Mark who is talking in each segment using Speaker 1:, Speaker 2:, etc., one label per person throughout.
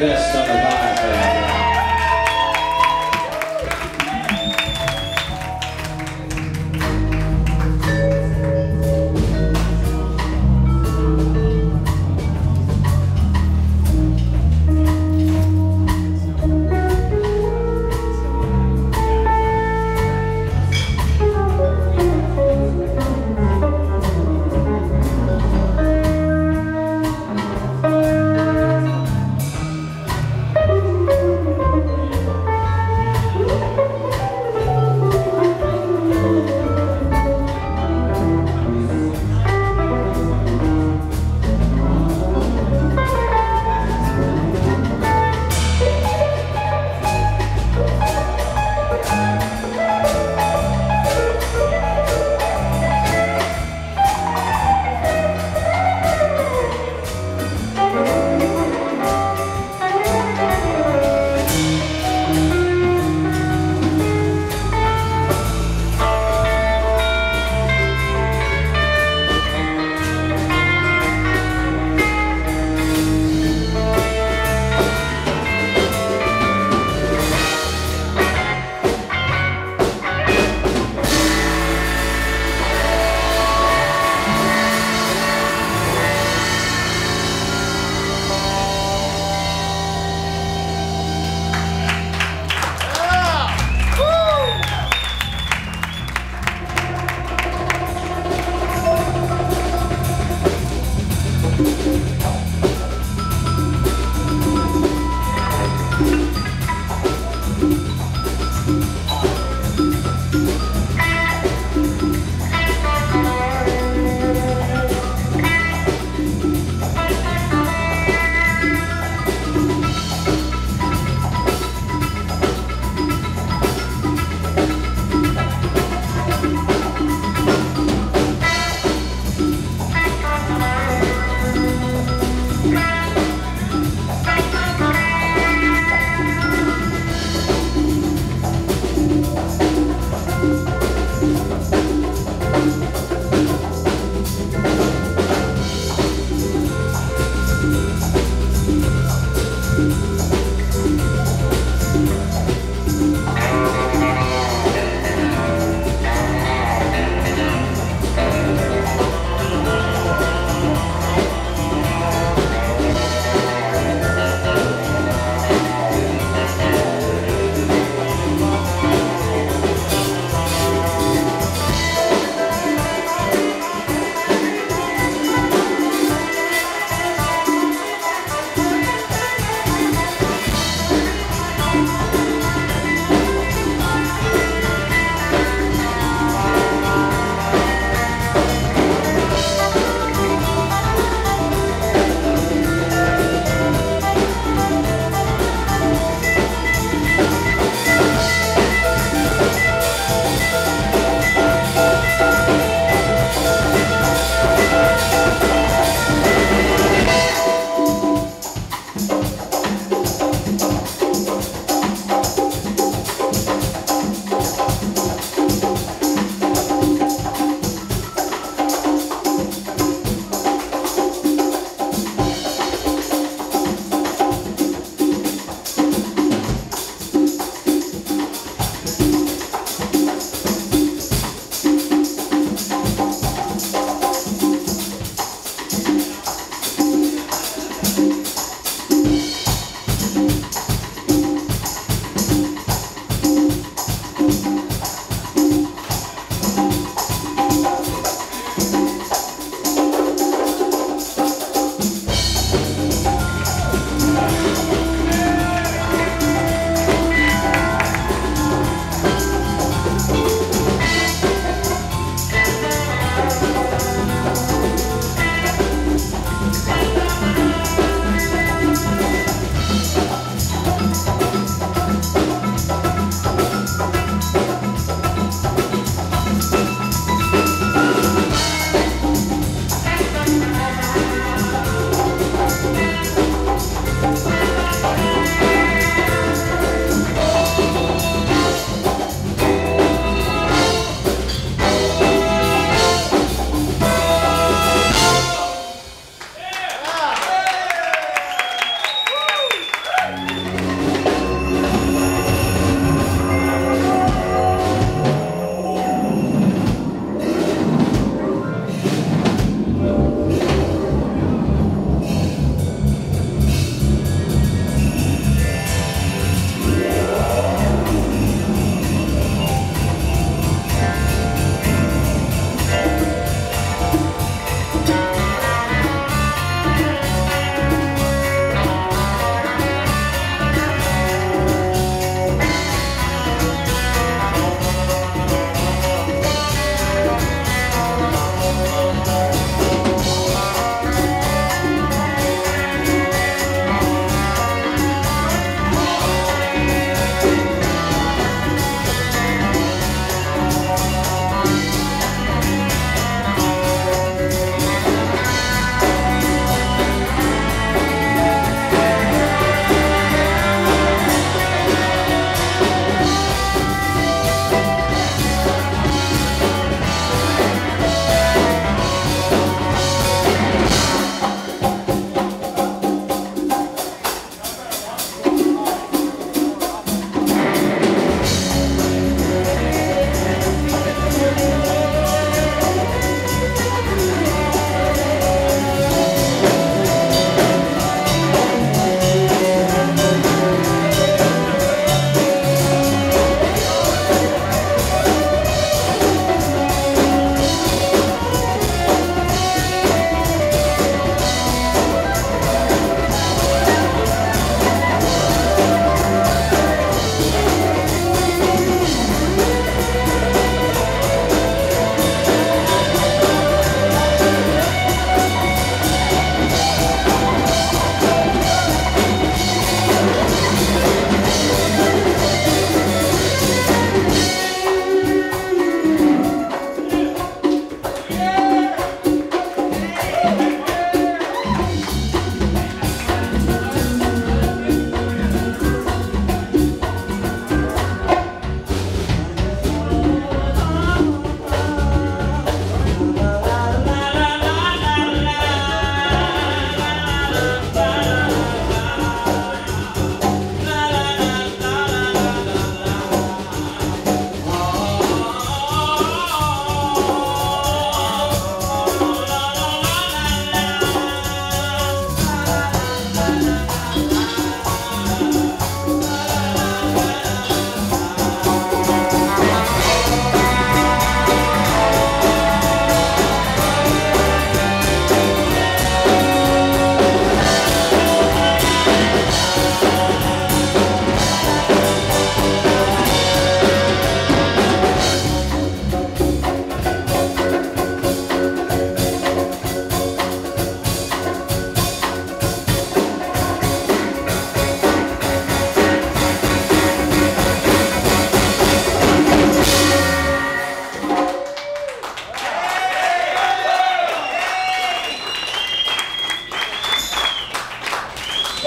Speaker 1: Best number five.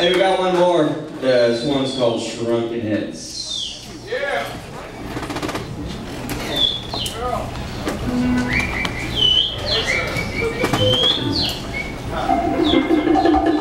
Speaker 1: Hey, we got one more. This one's called Shrunken Heads.
Speaker 2: Yeah.
Speaker 1: Stick